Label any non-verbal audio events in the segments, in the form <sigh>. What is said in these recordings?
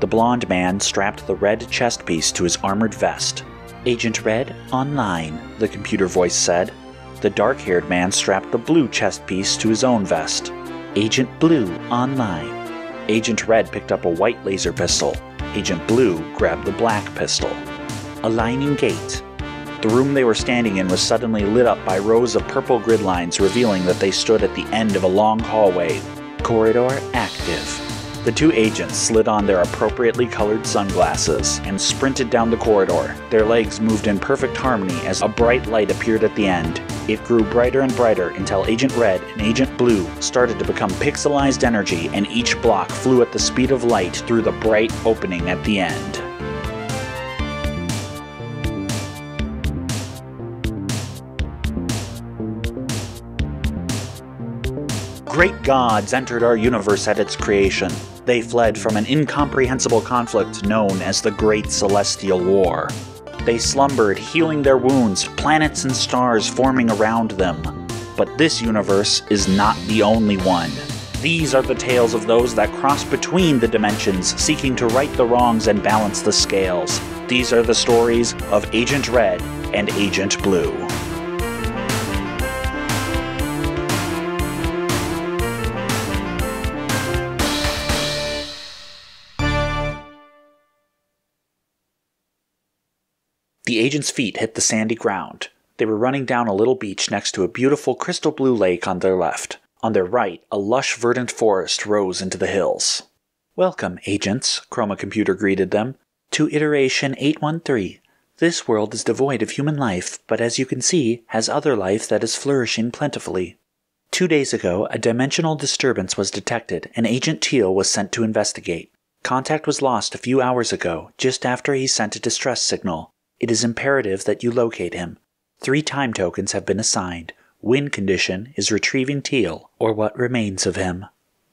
The blond man strapped the red chest piece to his armored vest. Agent Red, online, the computer voice said. The dark haired man strapped the blue chest piece to his own vest. Agent Blue, online. Agent Red picked up a white laser pistol. Agent Blue grabbed the black pistol. Aligning gate. The room they were standing in was suddenly lit up by rows of purple grid lines revealing that they stood at the end of a long hallway. Corridor active. The two agents slid on their appropriately colored sunglasses and sprinted down the corridor. Their legs moved in perfect harmony as a bright light appeared at the end. It grew brighter and brighter until Agent Red and Agent Blue started to become pixelized energy, and each block flew at the speed of light through the bright opening at the end. Great gods entered our universe at its creation. They fled from an incomprehensible conflict known as the Great Celestial War. They slumbered, healing their wounds, planets and stars forming around them. But this universe is not the only one. These are the tales of those that cross between the dimensions, seeking to right the wrongs and balance the scales. These are the stories of Agent Red and Agent Blue. The agent's feet hit the sandy ground. They were running down a little beach next to a beautiful crystal blue lake on their left. On their right, a lush verdant forest rose into the hills. Welcome, agents, Chroma Computer greeted them, to Iteration 813. This world is devoid of human life, but as you can see, has other life that is flourishing plentifully. Two days ago, a dimensional disturbance was detected, and Agent Teal was sent to investigate. Contact was lost a few hours ago, just after he sent a distress signal. It is imperative that you locate him. Three time tokens have been assigned. Win condition is retrieving Teal, or what remains of him.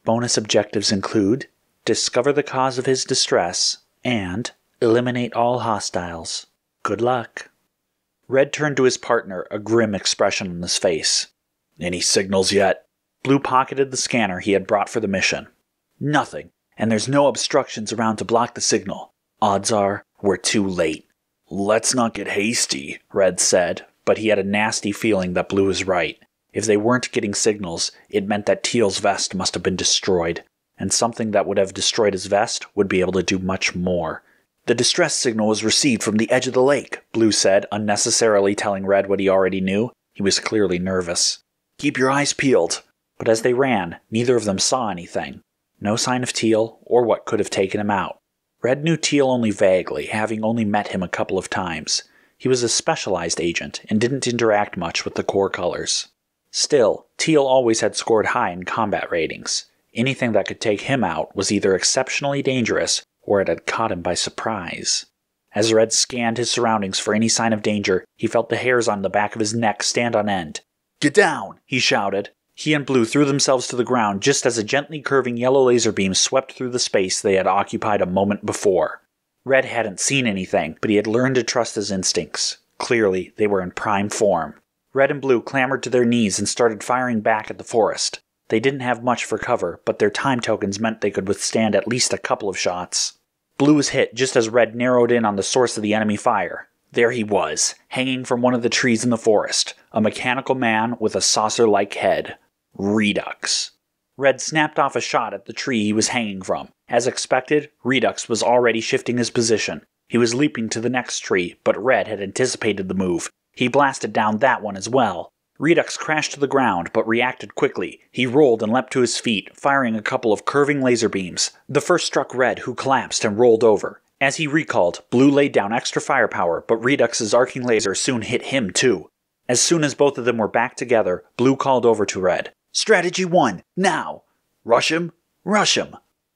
Bonus objectives include discover the cause of his distress and eliminate all hostiles. Good luck. Red turned to his partner, a grim expression on his face. Any signals yet? Blue pocketed the scanner he had brought for the mission. Nothing, and there's no obstructions around to block the signal. Odds are, we're too late. Let's not get hasty, Red said, but he had a nasty feeling that Blue was right. If they weren't getting signals, it meant that Teal's vest must have been destroyed, and something that would have destroyed his vest would be able to do much more. The distress signal was received from the edge of the lake, Blue said, unnecessarily telling Red what he already knew. He was clearly nervous. Keep your eyes peeled. But as they ran, neither of them saw anything. No sign of Teal, or what could have taken him out. Red knew Teal only vaguely, having only met him a couple of times. He was a specialized agent and didn't interact much with the core colors. Still, Teal always had scored high in combat ratings. Anything that could take him out was either exceptionally dangerous or it had caught him by surprise. As Red scanned his surroundings for any sign of danger, he felt the hairs on the back of his neck stand on end. Get down! he shouted. He and Blue threw themselves to the ground just as a gently curving yellow laser beam swept through the space they had occupied a moment before. Red hadn't seen anything, but he had learned to trust his instincts. Clearly, they were in prime form. Red and Blue clambered to their knees and started firing back at the forest. They didn't have much for cover, but their time tokens meant they could withstand at least a couple of shots. Blue was hit just as Red narrowed in on the source of the enemy fire. There he was, hanging from one of the trees in the forest, a mechanical man with a saucer like head. Redux. Red snapped off a shot at the tree he was hanging from. As expected, Redux was already shifting his position. He was leaping to the next tree, but Red had anticipated the move. He blasted down that one as well. Redux crashed to the ground, but reacted quickly. He rolled and leapt to his feet, firing a couple of curving laser beams. The first struck Red, who collapsed and rolled over. As he recalled, Blue laid down extra firepower, but Redux's arcing laser soon hit him too. As soon as both of them were back together, Blue called over to Red. Strategy 1, now! Rush him, rush him!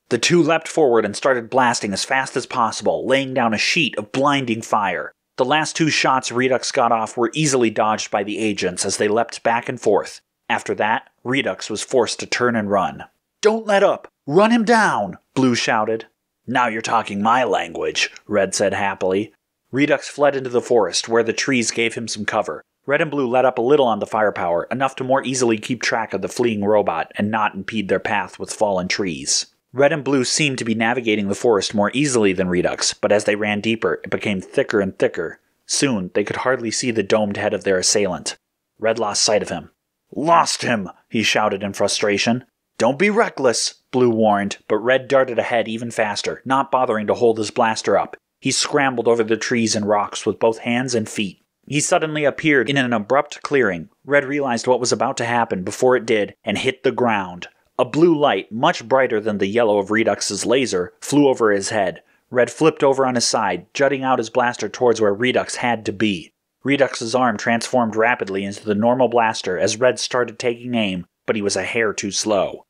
The two leapt forward and started blasting as fast as possible, laying down a sheet of blinding fire. The last two shots Redux got off were easily dodged by the agents as they leapt back and forth. After that, Redux was forced to turn and run. Don't let up! Run him down! Blue shouted. Now you're talking my language, Red said happily. Redux fled into the forest, where the trees gave him some cover. Red and Blue let up a little on the firepower, enough to more easily keep track of the fleeing robot and not impede their path with fallen trees. Red and Blue seemed to be navigating the forest more easily than Redux, but as they ran deeper, it became thicker and thicker. Soon, they could hardly see the domed head of their assailant. Red lost sight of him. Lost him! he shouted in frustration. Don't be reckless, Blue warned, but Red darted ahead even faster, not bothering to hold his blaster up. He scrambled over the trees and rocks with both hands and feet. He suddenly appeared in an abrupt clearing. Red realized what was about to happen before it did and hit the ground. A blue light, much brighter than the yellow of Redux's laser, flew over his head. Red flipped over on his side, jutting out his blaster towards where Redux had to be. Redux's arm transformed rapidly into the normal blaster as Red started taking aim, but he was a hair too slow.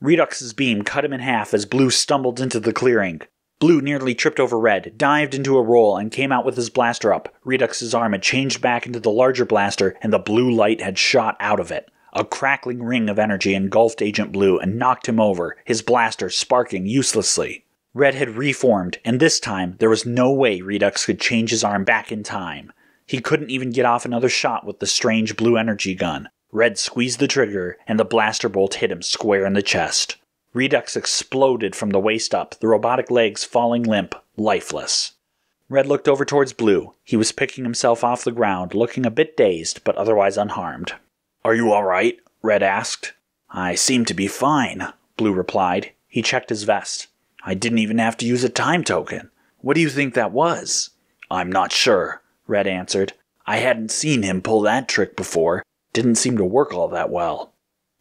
Redux's beam cut him in half as Blue stumbled into the clearing. Blue nearly tripped over Red, dived into a roll, and came out with his blaster up. Redux's arm had changed back into the larger blaster, and the blue light had shot out of it. A crackling ring of energy engulfed Agent Blue and knocked him over, his blaster sparking uselessly. Red had reformed, and this time there was no way Redux could change his arm back in time. He couldn't even get off another shot with the strange blue energy gun. Red squeezed the trigger, and the blaster bolt hit him square in the chest. Redux exploded from the waist up, the robotic legs falling limp, lifeless. Red looked over towards Blue. He was picking himself off the ground, looking a bit dazed, but otherwise unharmed. Are you all right? Red asked. I seem to be fine, Blue replied. He checked his vest. I didn't even have to use a time token. What do you think that was? I'm not sure, Red answered. I hadn't seen him pull that trick before. Didn't seem to work all that well.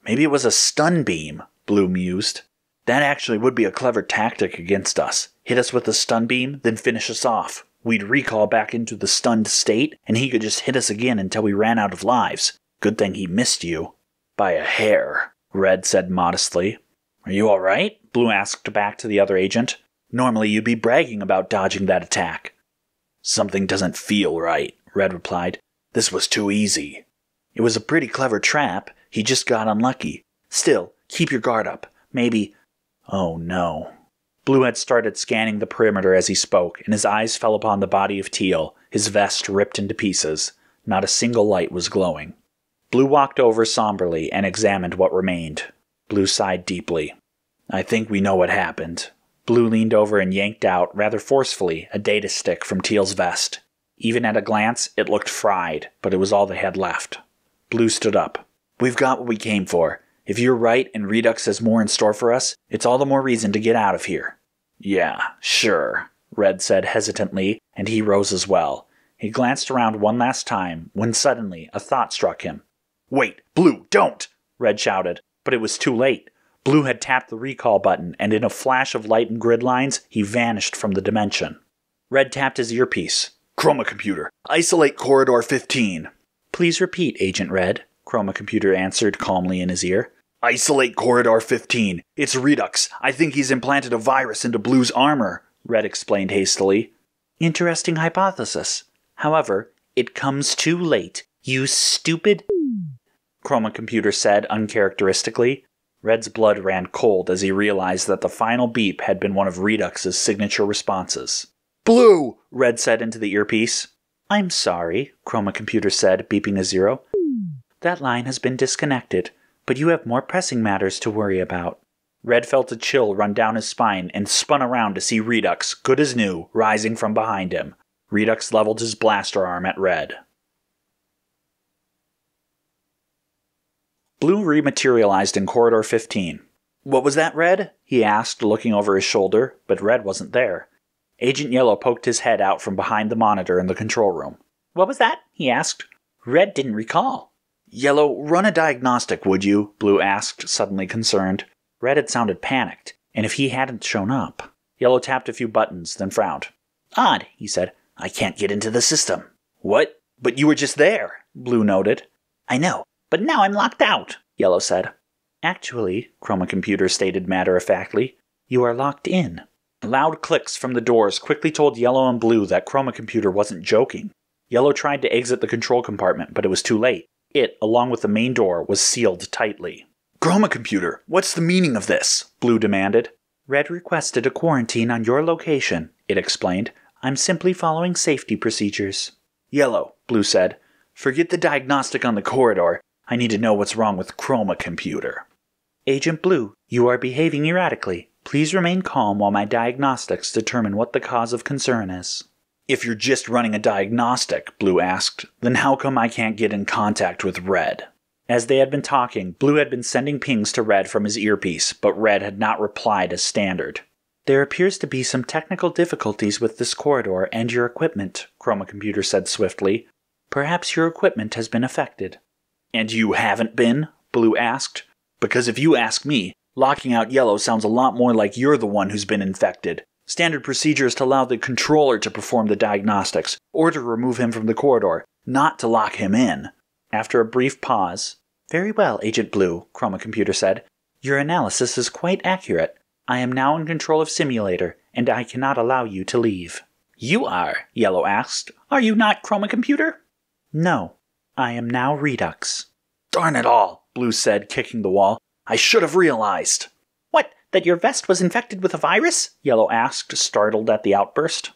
Maybe it was a stun beam, Blue mused. That actually would be a clever tactic against us. Hit us with a stun beam, then finish us off. We'd recall back into the stunned state, and he could just hit us again until we ran out of lives. Good thing he missed you. By a hair, Red said modestly. Are you all right? Blue asked back to the other agent. Normally you'd be bragging about dodging that attack. Something doesn't feel right, Red replied. This was too easy. It was a pretty clever trap. He just got unlucky. Still, keep your guard up. Maybe. Oh no. Blue had started scanning the perimeter as he spoke, and his eyes fell upon the body of Teal, his vest ripped into pieces. Not a single light was glowing. Blue walked over somberly and examined what remained. Blue sighed deeply. I think we know what happened. Blue leaned over and yanked out, rather forcefully, a data stick from Teal's vest. Even at a glance, it looked fried, but it was all they had left. Blue stood up. We've got what we came for. If you're right and Redux has more in store for us, it's all the more reason to get out of here. Yeah, sure, Red said hesitantly, and he rose as well. He glanced around one last time when suddenly a thought struck him. Wait, Blue, don't! Red shouted, but it was too late. Blue had tapped the recall button, and in a flash of light and grid lines, he vanished from the dimension. Red tapped his earpiece. Chroma computer, isolate corridor 15. Please repeat, Agent Red, Chroma computer answered calmly in his ear. Isolate corridor 15. It's Redux. I think he's implanted a virus into Blue's armor, Red explained hastily. Interesting hypothesis. However, it comes too late. You stupid. <laughs> Chroma Computer said uncharacteristically. Red's blood ran cold as he realized that the final beep had been one of Redux's signature responses. Blue! Red said into the earpiece. I'm sorry, Chroma Computer said, beeping a zero. That line has been disconnected, but you have more pressing matters to worry about. Red felt a chill run down his spine and spun around to see Redux, good as new, rising from behind him. Redux leveled his blaster arm at Red. Blue rematerialized in corridor 15. What was that, Red? he asked, looking over his shoulder, but Red wasn't there. Agent Yellow poked his head out from behind the monitor in the control room. What was that? he asked. Red didn't recall. Yellow, run a diagnostic, would you? Blue asked, suddenly concerned. Red had sounded panicked, and if he hadn't shown up. Yellow tapped a few buttons, then frowned. Odd, he said. I can't get into the system. What? But you were just there, Blue noted. I know, but now I'm locked out, Yellow said. Actually, Chroma Computer stated matter of factly, you are locked in. Loud clicks from the doors quickly told Yellow and Blue that Chroma Computer wasn't joking. Yellow tried to exit the control compartment, but it was too late. It, along with the main door, was sealed tightly. Chroma Computer, what's the meaning of this? Blue demanded. Red requested a quarantine on your location, it explained. I'm simply following safety procedures. Yellow, Blue said. Forget the diagnostic on the corridor. I need to know what's wrong with Chroma Computer. Agent Blue, you are behaving erratically. Please remain calm while my diagnostics determine what the cause of concern is. If you're just running a diagnostic, Blue asked, then how come I can't get in contact with Red? As they had been talking, Blue had been sending pings to Red from his earpiece, but Red had not replied as standard. There appears to be some technical difficulties with this corridor and your equipment, Chroma Computer said swiftly. Perhaps your equipment has been affected. And you haven't been? Blue asked. Because if you ask me, locking out Yellow sounds a lot more like you're the one who's been infected. Standard procedure is to allow the controller to perform the diagnostics, or to remove him from the corridor, not to lock him in. After a brief pause, Very well, Agent Blue, Chroma Computer said. Your analysis is quite accurate. I am now in control of Simulator, and I cannot allow you to leave. You are? Yellow asked. Are you not Chroma Computer? No. I am now Redux. Darn it all, Blue said, kicking the wall. I should have realized. That your vest was infected with a virus? Yellow asked, startled at the outburst.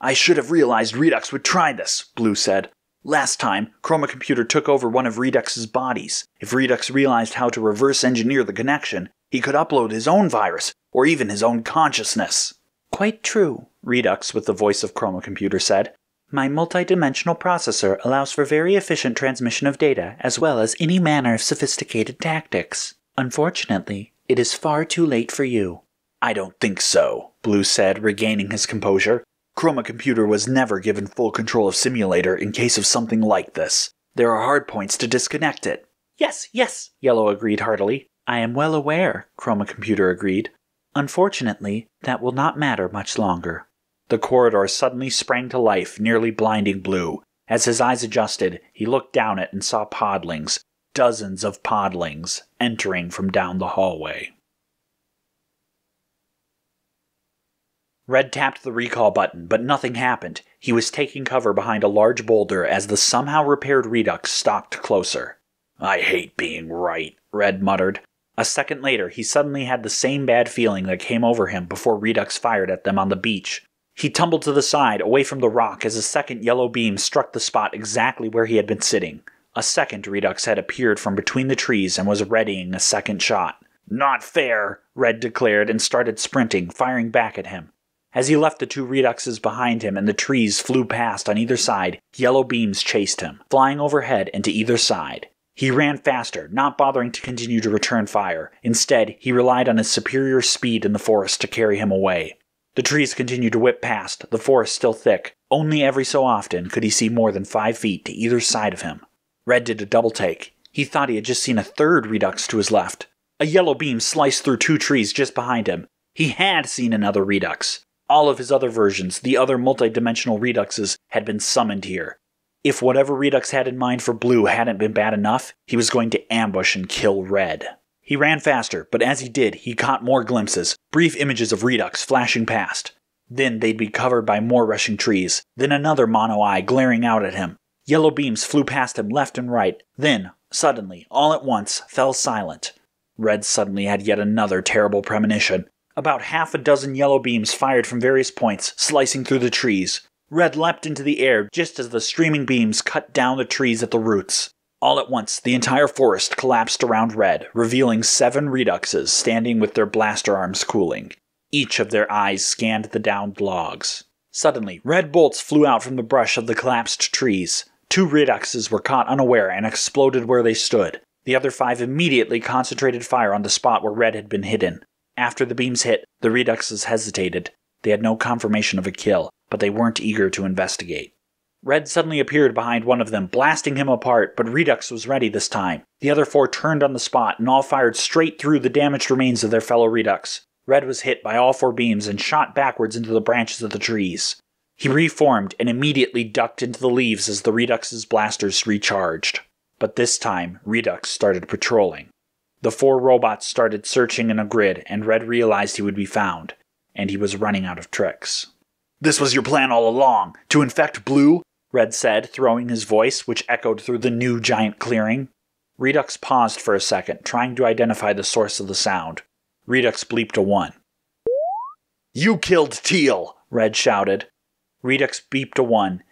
I should have realized Redux would try this, Blue said. Last time, Chroma Computer took over one of Redux's bodies. If Redux realized how to reverse engineer the connection, he could upload his own virus, or even his own consciousness. Quite true, Redux with the voice of Chroma Computer said. My multidimensional processor allows for very efficient transmission of data as well as any manner of sophisticated tactics. Unfortunately, it is far too late for you. I don't think so, Blue said, regaining his composure. Chroma Computer was never given full control of Simulator in case of something like this. There are hard points to disconnect it. Yes, yes, Yellow agreed heartily. I am well aware, Chroma Computer agreed. Unfortunately, that will not matter much longer. The corridor suddenly sprang to life, nearly blinding Blue. As his eyes adjusted, he looked down it and saw podlings, dozens of podlings, entering from down the hallway. Red tapped the recall button, but nothing happened. He was taking cover behind a large boulder as the somehow repaired Redux stalked closer. I hate being right, Red muttered. A second later, he suddenly had the same bad feeling that came over him before Redux fired at them on the beach. He tumbled to the side, away from the rock, as a second yellow beam struck the spot exactly where he had been sitting. A second Redux had appeared from between the trees and was readying a second shot. Not fair, Red declared and started sprinting, firing back at him. As he left the two Reduxes behind him and the trees flew past on either side, yellow beams chased him, flying overhead and to either side. He ran faster, not bothering to continue to return fire. Instead, he relied on his superior speed in the forest to carry him away. The trees continued to whip past, the forest still thick. Only every so often could he see more than five feet to either side of him. Red did a double take. He thought he had just seen a third Redux to his left. A yellow beam sliced through two trees just behind him. He had seen another Redux. All of his other versions, the other multidimensional Reduxes, had been summoned here. If whatever Redux had in mind for Blue hadn't been bad enough, he was going to ambush and kill Red. He ran faster, but as he did, he caught more glimpses, brief images of Redux flashing past. Then they'd be covered by more rushing trees, then another mono eye glaring out at him. Yellow beams flew past him left and right, then, suddenly, all at once, fell silent. Red suddenly had yet another terrible premonition. About half a dozen yellow beams fired from various points, slicing through the trees. Red leapt into the air just as the streaming beams cut down the trees at the roots. All at once, the entire forest collapsed around Red, revealing seven Reduxes standing with their blaster arms cooling. Each of their eyes scanned the downed logs. Suddenly, red bolts flew out from the brush of the collapsed trees. Two Reduxes were caught unaware and exploded where they stood. The other five immediately concentrated fire on the spot where Red had been hidden. After the beams hit, the Reduxes hesitated. They had no confirmation of a kill, but they weren't eager to investigate. Red suddenly appeared behind one of them, blasting him apart, but Redux was ready this time. The other four turned on the spot and all fired straight through the damaged remains of their fellow Redux. Red was hit by all four beams and shot backwards into the branches of the trees. He reformed and immediately ducked into the leaves as the Redux's blasters recharged. But this time, Redux started patrolling. The four robots started searching in a grid, and Red realized he would be found, and he was running out of tricks. This was your plan all along, to infect Blue? Red said, throwing his voice, which echoed through the new giant clearing. Redux paused for a second, trying to identify the source of the sound. Redux bleeped a one. You killed Teal! Red shouted. Redux beeped a one,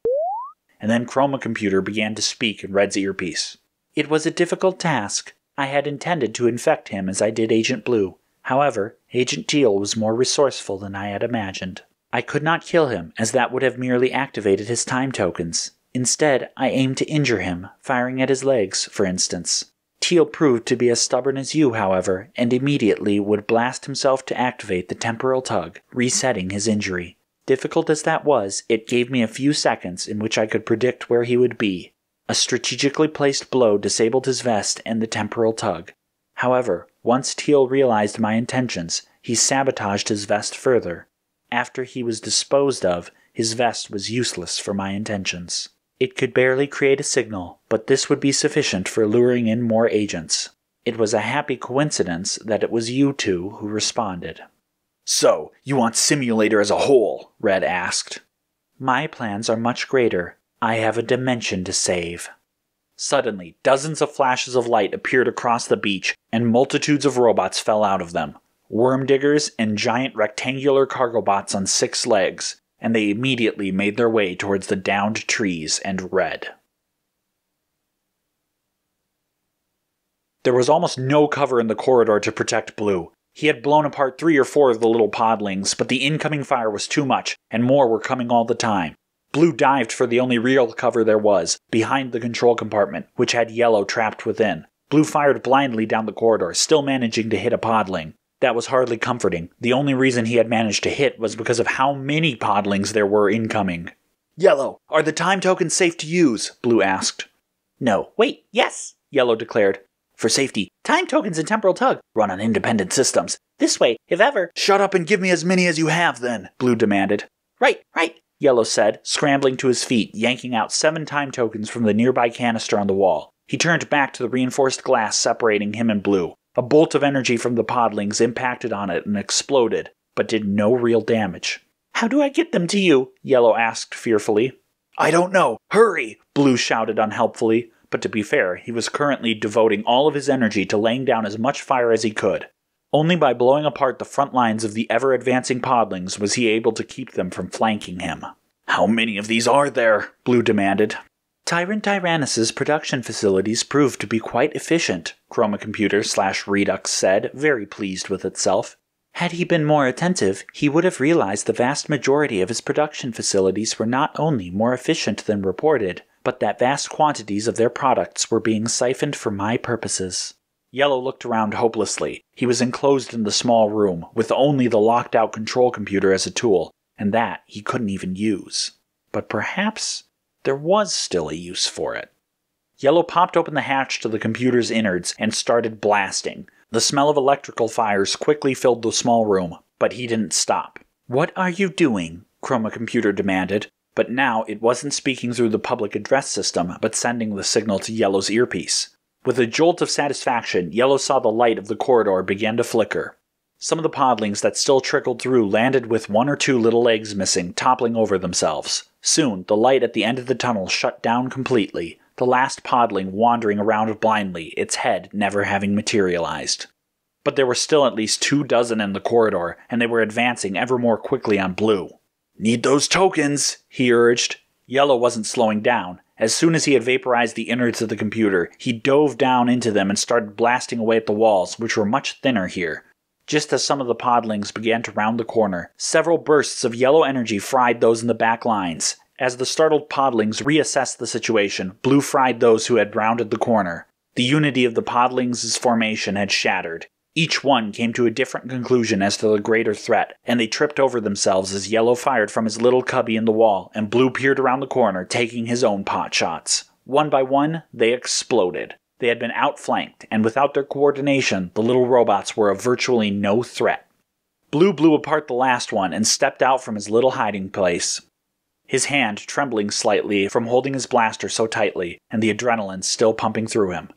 and then Chroma Computer began to speak in Red's earpiece. It was a difficult task. I had intended to infect him as I did Agent Blue. However, Agent Teal was more resourceful than I had imagined. I could not kill him, as that would have merely activated his time tokens. Instead, I aimed to injure him, firing at his legs, for instance. Teal proved to be as stubborn as you, however, and immediately would blast himself to activate the temporal tug, resetting his injury. Difficult as that was, it gave me a few seconds in which I could predict where he would be. A strategically placed blow disabled his vest and the temporal tug. However, once Teal realized my intentions, he sabotaged his vest further. After he was disposed of, his vest was useless for my intentions. It could barely create a signal, but this would be sufficient for luring in more agents. It was a happy coincidence that it was you two who responded. So, you want Simulator as a whole? Red asked. My plans are much greater. I have a dimension to save. Suddenly, dozens of flashes of light appeared across the beach, and multitudes of robots fell out of them. Worm diggers and giant rectangular cargo bots on six legs, and they immediately made their way towards the downed trees and red. There was almost no cover in the corridor to protect Blue. He had blown apart three or four of the little podlings, but the incoming fire was too much, and more were coming all the time. Blue dived for the only real cover there was, behind the control compartment, which had Yellow trapped within. Blue fired blindly down the corridor, still managing to hit a podling. That was hardly comforting. The only reason he had managed to hit was because of how many podlings there were incoming. Yellow, are the time tokens safe to use? Blue asked. No. Wait, yes, Yellow declared. For safety, time tokens and temporal tug run on independent systems. This way, if ever. Shut up and give me as many as you have, then, Blue demanded. Right, right, Yellow said, scrambling to his feet, yanking out seven time tokens from the nearby canister on the wall. He turned back to the reinforced glass separating him and Blue. A bolt of energy from the podlings impacted on it and exploded, but did no real damage. How do I get them to you? Yellow asked fearfully. I don't know. Hurry! Blue shouted unhelpfully, but to be fair, he was currently devoting all of his energy to laying down as much fire as he could. Only by blowing apart the front lines of the ever advancing podlings was he able to keep them from flanking him. How many of these are there? Blue demanded. Tyrant Tyrannus's production facilities proved to be quite efficient, Chroma Computer slash Redux said, very pleased with itself. Had he been more attentive, he would have realized the vast majority of his production facilities were not only more efficient than reported, but that vast quantities of their products were being siphoned for my purposes. Yellow looked around hopelessly. He was enclosed in the small room, with only the locked out control computer as a tool, and that he couldn't even use. But perhaps there was still a use for it. Yellow popped open the hatch to the computer's innards and started blasting. The smell of electrical fires quickly filled the small room, but he didn't stop. What are you doing? Chroma Computer demanded, but now it wasn't speaking through the public address system, but sending the signal to Yellow's earpiece. With a jolt of satisfaction, Yellow saw the light of the corridor begin to flicker. Some of the podlings that still trickled through landed with one or two little legs missing, toppling over themselves. Soon, the light at the end of the tunnel shut down completely, the last podling wandering around blindly, its head never having materialized. But there were still at least two dozen in the corridor, and they were advancing ever more quickly on blue. Need those tokens, he urged. Yellow wasn't slowing down. As soon as he had vaporized the innards of the computer, he dove down into them and started blasting away at the walls, which were much thinner here. Just as some of the podlings began to round the corner, several bursts of yellow energy fried those in the back lines. As the startled podlings reassessed the situation, blue fried those who had rounded the corner. The unity of the podlings' formation had shattered. Each one came to a different conclusion as to the greater threat, and they tripped over themselves as Yellow fired from his little cubby in the wall, and Blue peered around the corner, taking his own pot shots. One by one, they exploded. They had been outflanked, and without their coordination, the little robots were of virtually no threat. Blue blew apart the last one and stepped out from his little hiding place. His hand trembling slightly from holding his blaster so tightly, and the adrenaline still pumping through him.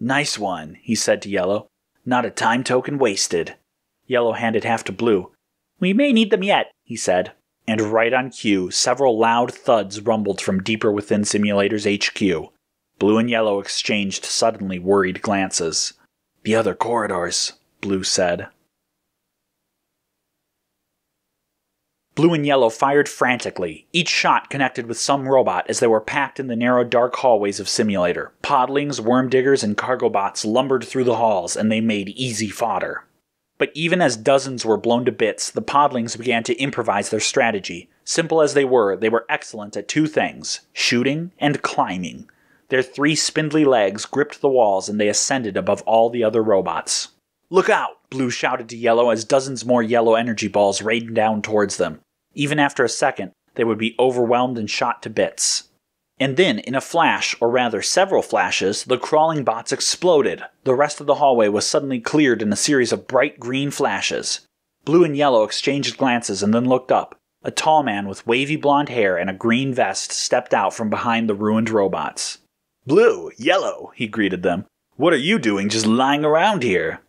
Nice one, he said to Yellow. Not a time token wasted. Yellow handed half to Blue. We may need them yet, he said. And right on cue, several loud thuds rumbled from deeper within Simulator's HQ. Blue and Yellow exchanged suddenly worried glances. The other corridors, Blue said. Blue and Yellow fired frantically, each shot connected with some robot as they were packed in the narrow dark hallways of Simulator. Podlings, worm diggers, and cargo bots lumbered through the halls, and they made easy fodder. But even as dozens were blown to bits, the podlings began to improvise their strategy. Simple as they were, they were excellent at two things shooting and climbing. Their three spindly legs gripped the walls and they ascended above all the other robots. Look out! Blue shouted to Yellow as dozens more yellow energy balls rained down towards them. Even after a second, they would be overwhelmed and shot to bits. And then, in a flash, or rather several flashes, the crawling bots exploded. The rest of the hallway was suddenly cleared in a series of bright green flashes. Blue and Yellow exchanged glances and then looked up. A tall man with wavy blonde hair and a green vest stepped out from behind the ruined robots. Blue, Yellow, he greeted them. What are you doing just lying around here?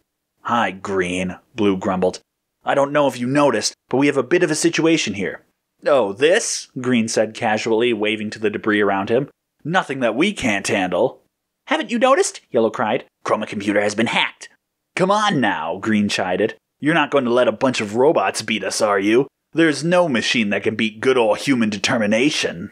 Hi, Green, Blue grumbled. I don't know if you noticed, but we have a bit of a situation here. Oh, this? Green said casually, waving to the debris around him. Nothing that we can't handle. Haven't you noticed? Yellow cried. Chroma Computer has been hacked. Come on now, Green chided. You're not going to let a bunch of robots beat us, are you? There's no machine that can beat good old human determination.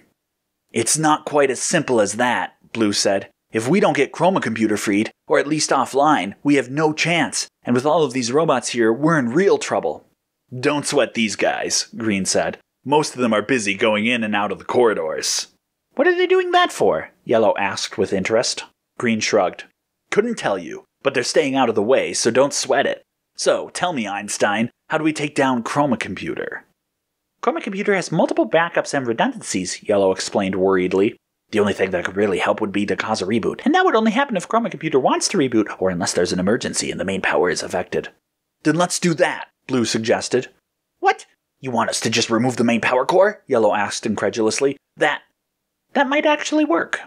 It's not quite as simple as that, Blue said. If we don't get Chroma Computer freed, or at least offline, we have no chance, and with all of these robots here, we're in real trouble. Don't sweat these guys, Green said. Most of them are busy going in and out of the corridors. What are they doing that for? Yellow asked with interest. Green shrugged. Couldn't tell you, but they're staying out of the way, so don't sweat it. So, tell me, Einstein, how do we take down Chroma Computer? Chroma Computer has multiple backups and redundancies, Yellow explained worriedly. The only thing that could really help would be to cause a reboot, and that would only happen if Chroma Computer wants to reboot, or unless there's an emergency and the main power is affected. Then let's do that, Blue suggested. What? You want us to just remove the main power core? Yellow asked incredulously. That. That might actually work.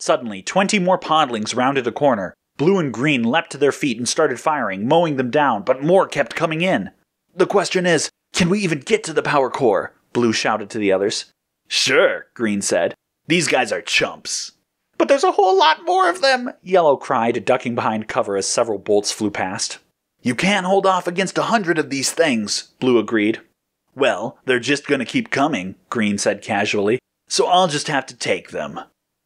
Suddenly, twenty more podlings rounded a corner. Blue and green leapt to their feet and started firing, mowing them down, but more kept coming in. The question is, can we even get to the power core? Blue shouted to the others. Sure, Green said. These guys are chumps. But there's a whole lot more of them, Yellow cried, ducking behind cover as several bolts flew past. You can't hold off against a hundred of these things, Blue agreed. Well, they're just gonna keep coming, Green said casually, so I'll just have to take them.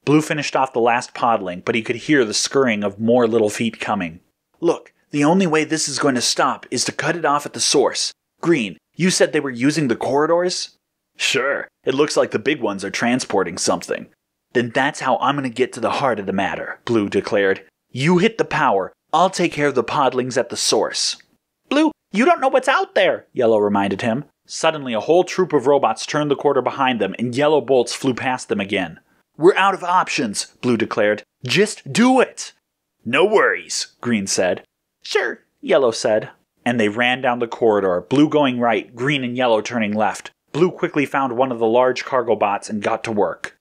Blue finished off the last podling, but he could hear the scurrying of more little feet coming. Look, the only way this is going to stop is to cut it off at the source. Green, you said they were using the corridors? Sure, it looks like the big ones are transporting something. Then that's how I'm going to get to the heart of the matter, Blue declared. You hit the power, I'll take care of the podlings at the source. Blue, you don't know what's out there, Yellow reminded him. Suddenly, a whole troop of robots turned the corridor behind them, and yellow bolts flew past them again. We're out of options, Blue declared. Just do it! No worries, Green said. Sure, Yellow said. And they ran down the corridor, Blue going right, Green and Yellow turning left. Blue quickly found one of the large cargo bots and got to work.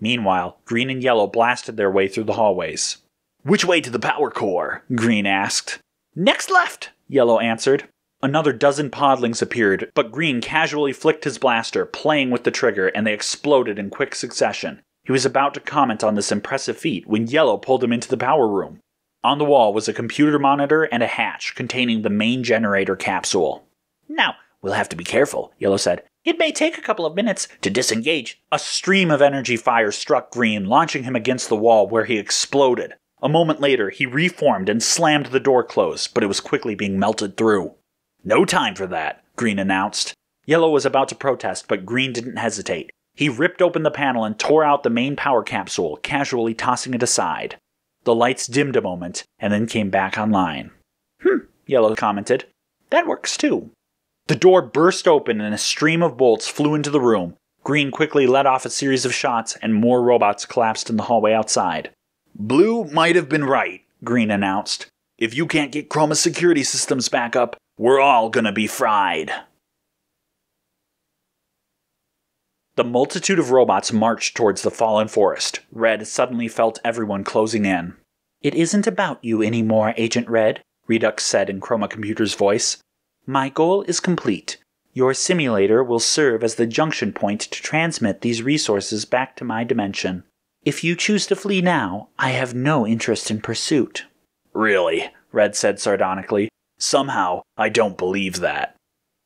Meanwhile, Green and Yellow blasted their way through the hallways. Which way to the power core? Green asked. Next left, Yellow answered. Another dozen podlings appeared, but Green casually flicked his blaster, playing with the trigger, and they exploded in quick succession. He was about to comment on this impressive feat when Yellow pulled him into the power room. On the wall was a computer monitor and a hatch containing the main generator capsule. Now, we'll have to be careful, Yellow said. It may take a couple of minutes to disengage. A stream of energy fire struck Green, launching him against the wall where he exploded. A moment later, he reformed and slammed the door closed, but it was quickly being melted through. No time for that, Green announced. Yellow was about to protest, but Green didn't hesitate. He ripped open the panel and tore out the main power capsule, casually tossing it aside. The lights dimmed a moment and then came back online. Hmm, Yellow commented. That works too. The door burst open and a stream of bolts flew into the room. Green quickly let off a series of shots and more robots collapsed in the hallway outside. Blue might have been right, Green announced. If you can't get Chroma's security systems back up, we're all gonna be fried. The multitude of robots marched towards the fallen forest. Red suddenly felt everyone closing in. It isn't about you anymore, Agent Red, Redux said in Chroma Computer's voice. My goal is complete. Your simulator will serve as the junction point to transmit these resources back to my dimension. If you choose to flee now, I have no interest in pursuit. Really? Red said sardonically. Somehow, I don't believe that.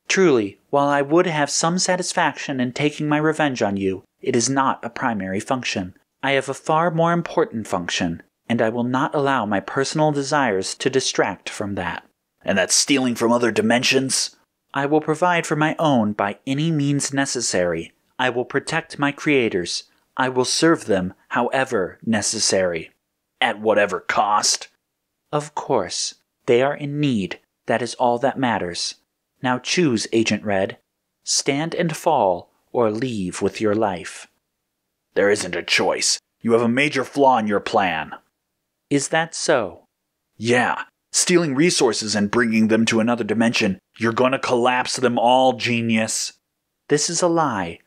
Truly, while I would have some satisfaction in taking my revenge on you, it is not a primary function. I have a far more important function, and I will not allow my personal desires to distract from that. And that stealing from other dimensions? I will provide for my own by any means necessary. I will protect my creators. I will serve them however necessary. At whatever cost? Of course. They are in need. That is all that matters. Now choose, Agent Red. Stand and fall, or leave with your life. There isn't a choice. You have a major flaw in your plan. Is that so? Yeah. Stealing resources and bringing them to another dimension. You're gonna collapse them all, genius. This is a lie.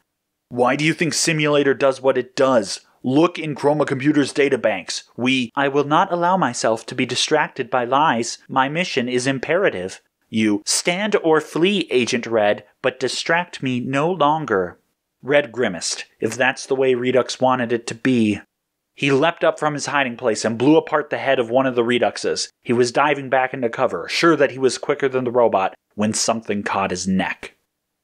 Why do you think Simulator does what it does? Look in Chroma Computer's databanks. We. I will not allow myself to be distracted by lies. My mission is imperative. You. Stand or flee, Agent Red, but distract me no longer. Red grimaced. If that's the way Redux wanted it to be. He leapt up from his hiding place and blew apart the head of one of the Reduxes. He was diving back into cover, sure that he was quicker than the robot, when something caught his neck.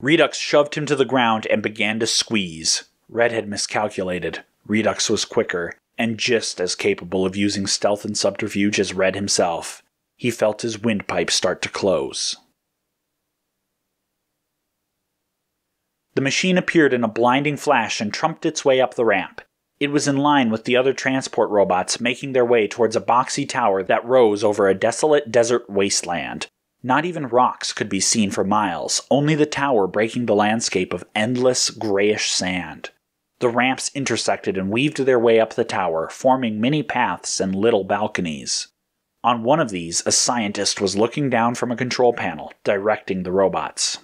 Redux shoved him to the ground and began to squeeze. Red had miscalculated. Redux was quicker, and just as capable of using stealth and subterfuge as Red himself. He felt his windpipe start to close. The machine appeared in a blinding flash and trumped its way up the ramp. It was in line with the other transport robots making their way towards a boxy tower that rose over a desolate desert wasteland. Not even rocks could be seen for miles, only the tower breaking the landscape of endless grayish sand. The ramps intersected and weaved their way up the tower, forming many paths and little balconies. On one of these, a scientist was looking down from a control panel, directing the robots.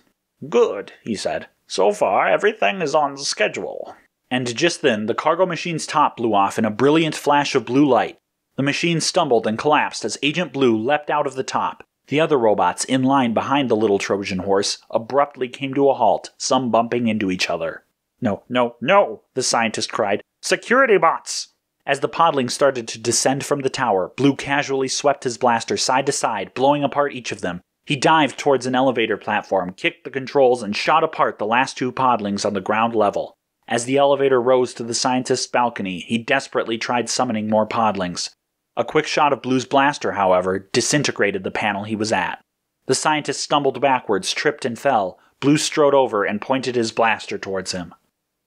Good, he said. So far, everything is on schedule. And just then, the cargo machine's top blew off in a brilliant flash of blue light. The machine stumbled and collapsed as Agent Blue leapt out of the top. The other robots, in line behind the little Trojan horse, abruptly came to a halt, some bumping into each other. No, no, no, the scientist cried. Security bots! As the podling started to descend from the tower, Blue casually swept his blaster side to side, blowing apart each of them. He dived towards an elevator platform, kicked the controls, and shot apart the last two podlings on the ground level. As the elevator rose to the scientist's balcony, he desperately tried summoning more podlings. A quick shot of Blue's blaster, however, disintegrated the panel he was at. The scientist stumbled backwards, tripped, and fell. Blue strode over and pointed his blaster towards him.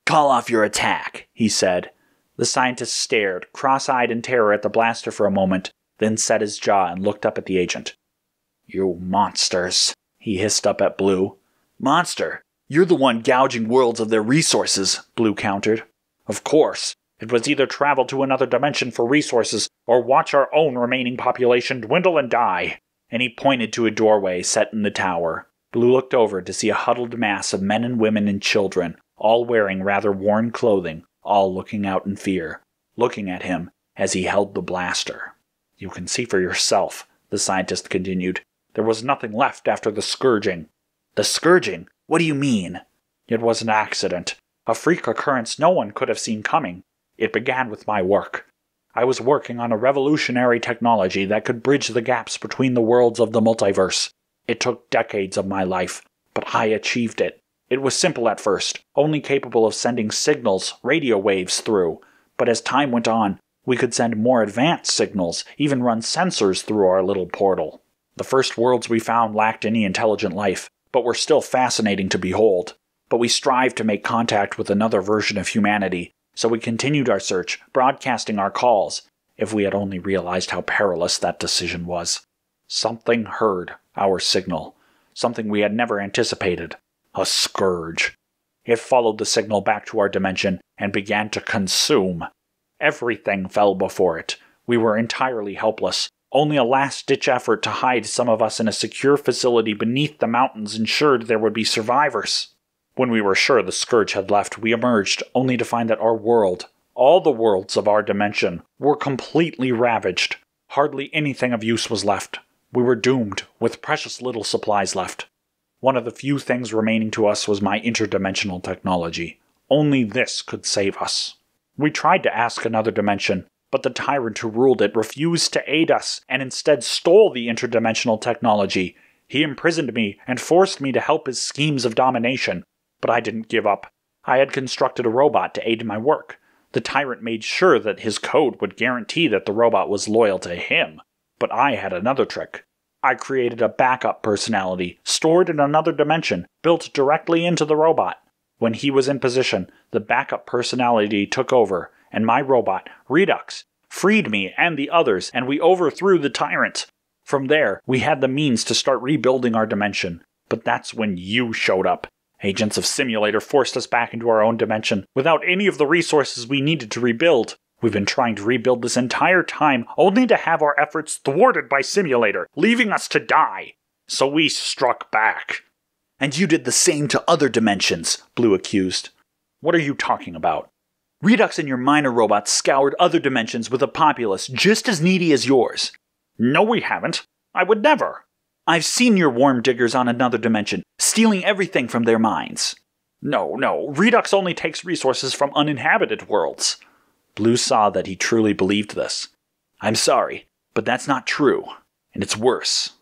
Call off your attack, he said. The scientist stared, cross eyed in terror at the blaster for a moment, then set his jaw and looked up at the agent. You monsters, he hissed up at Blue. Monster? You're the one gouging worlds of their resources, Blue countered. Of course. It was either travel to another dimension for resources or watch our own remaining population dwindle and die. And he pointed to a doorway set in the tower. Blue looked over to see a huddled mass of men and women and children, all wearing rather worn clothing, all looking out in fear, looking at him as he held the blaster. You can see for yourself, the scientist continued. There was nothing left after the scourging. The scourging? What do you mean? It was an accident. A freak occurrence no one could have seen coming. It began with my work. I was working on a revolutionary technology that could bridge the gaps between the worlds of the multiverse. It took decades of my life, but I achieved it. It was simple at first, only capable of sending signals, radio waves through. But as time went on, we could send more advanced signals, even run sensors through our little portal. The first worlds we found lacked any intelligent life, but were still fascinating to behold. But we strived to make contact with another version of humanity, so we continued our search, broadcasting our calls. If we had only realized how perilous that decision was. Something heard our signal, something we had never anticipated. A scourge. It followed the signal back to our dimension and began to consume. Everything fell before it. We were entirely helpless, only a last ditch effort to hide some of us in a secure facility beneath the mountains ensured there would be survivors. When we were sure the scourge had left, we emerged, only to find that our world, all the worlds of our dimension, were completely ravaged. Hardly anything of use was left. We were doomed, with precious little supplies left. One of the few things remaining to us was my interdimensional technology. Only this could save us. We tried to ask another dimension, but the tyrant who ruled it refused to aid us and instead stole the interdimensional technology. He imprisoned me and forced me to help his schemes of domination. But I didn't give up. I had constructed a robot to aid my work. The tyrant made sure that his code would guarantee that the robot was loyal to him. But I had another trick. I created a backup personality, stored in another dimension, built directly into the robot. When he was in position, the backup personality took over, and my robot, Redux, freed me and the others, and we overthrew the tyrant. From there, we had the means to start rebuilding our dimension. But that's when you showed up. Agents of Simulator forced us back into our own dimension without any of the resources we needed to rebuild. We've been trying to rebuild this entire time, only to have our efforts thwarted by Simulator, leaving us to die. So we struck back. And you did the same to other dimensions, Blue accused. What are you talking about? Redux and your miner robots scoured other dimensions with a populace just as needy as yours. No, we haven't. I would never. I've seen your worm diggers on another dimension, stealing everything from their mines. No, no, Redux only takes resources from uninhabited worlds. Blue saw that he truly believed this. I'm sorry, but that's not true, and it's worse.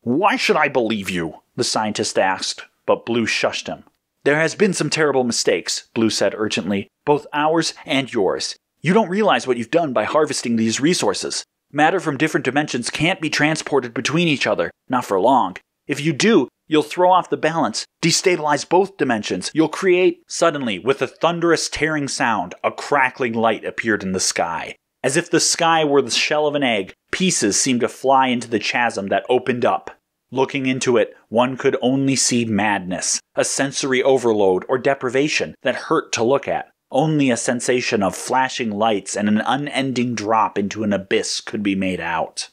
Why should I believe you? the scientist asked, but Blue shushed him. There has been some terrible mistakes, Blue said urgently, both ours and yours. You don't realize what you've done by harvesting these resources. Matter from different dimensions can't be transported between each other, not for long. If you do, you'll throw off the balance, destabilize both dimensions. You'll create. Suddenly, with a thunderous tearing sound, a crackling light appeared in the sky. As if the sky were the shell of an egg, pieces seemed to fly into the chasm that opened up. Looking into it, one could only see madness, a sensory overload or deprivation that hurt to look at. Only a sensation of flashing lights and an unending drop into an abyss could be made out.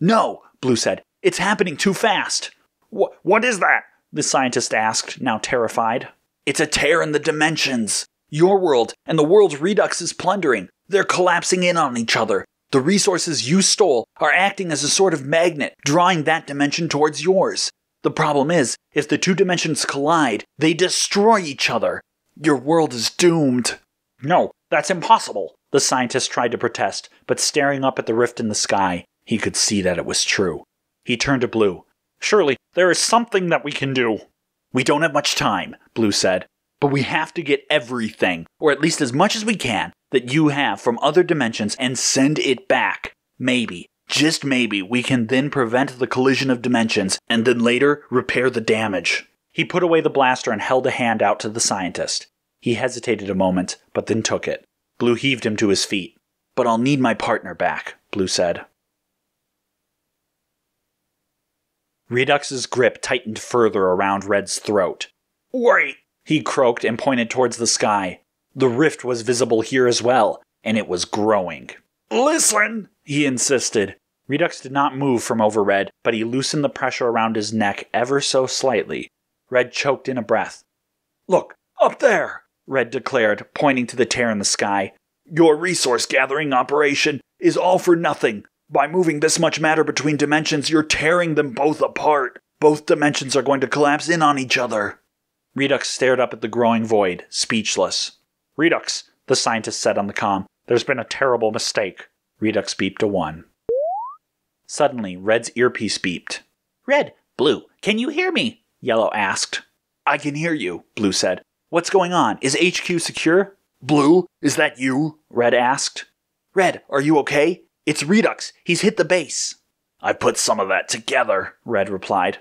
No, Blue said. It's happening too fast. Wh- what is that? The scientist asked, now terrified. It's a tear in the dimensions. Your world and the world's Redux is plundering. They're collapsing in on each other. The resources you stole are acting as a sort of magnet, drawing that dimension towards yours. The problem is, if the two dimensions collide, they destroy each other. Your world is doomed. No, that's impossible. The scientist tried to protest, but staring up at the rift in the sky, he could see that it was true. He turned to Blue. Surely there is something that we can do. We don't have much time, Blue said, but we have to get everything, or at least as much as we can, that you have from other dimensions and send it back. Maybe, just maybe, we can then prevent the collision of dimensions and then later repair the damage. He put away the blaster and held a hand out to the scientist. He hesitated a moment, but then took it. Blue heaved him to his feet. But I'll need my partner back, Blue said. Redux's grip tightened further around Red's throat. Wait! He croaked and pointed towards the sky. The rift was visible here as well, and it was growing. Listen! He insisted. Redux did not move from over Red, but he loosened the pressure around his neck ever so slightly. Red choked in a breath. Look, up there! Red declared, pointing to the tear in the sky. Your resource gathering operation is all for nothing. By moving this much matter between dimensions, you're tearing them both apart. Both dimensions are going to collapse in on each other. Redux stared up at the growing void, speechless. Redux, the scientist said on the com, there's been a terrible mistake. Redux beeped a one. Suddenly, Red's earpiece beeped. Red, Blue, can you hear me? Yellow asked. I can hear you, Blue said. What's going on? Is HQ secure? Blue, is that you? Red asked. Red, are you okay? It's Redux. He's hit the base. I put some of that together, Red replied.